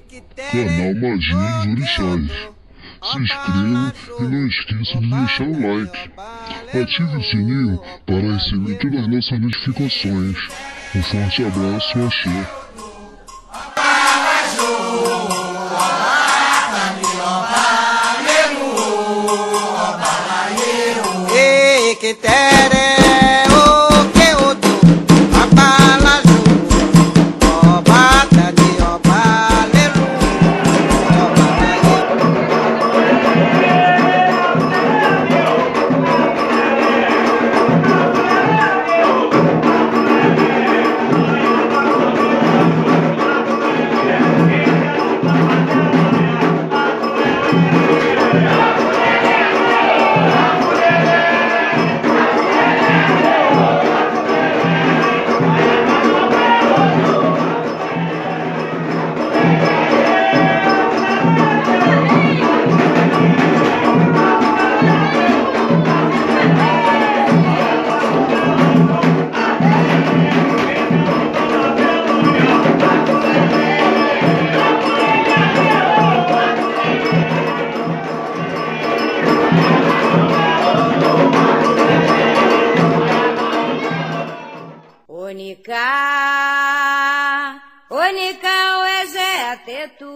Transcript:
canal Magia dos Orixás. Se inscreva e não esqueça de deixar o like. Ative o sininho para receber todas as nossas notificações. Um forte abraço, axé. E que tere Onica, Onica, o exército.